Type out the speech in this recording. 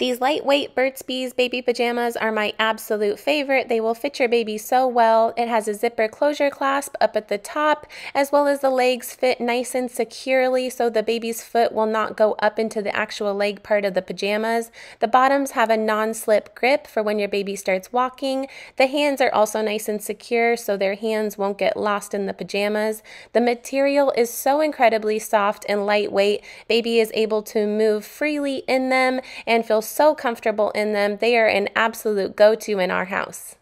These lightweight Burt's Bees baby pajamas are my absolute favorite. They will fit your baby so well. It has a zipper closure clasp up at the top, as well as the legs fit nice and securely so the baby's foot will not go up into the actual leg part of the pajamas. The bottoms have a non-slip grip for when your baby starts walking. The hands are also nice and secure so their hands won't get lost in the pajamas. The material is so incredibly soft and lightweight. Baby is able to move freely in them and feel so comfortable in them. They are an absolute go to in our house.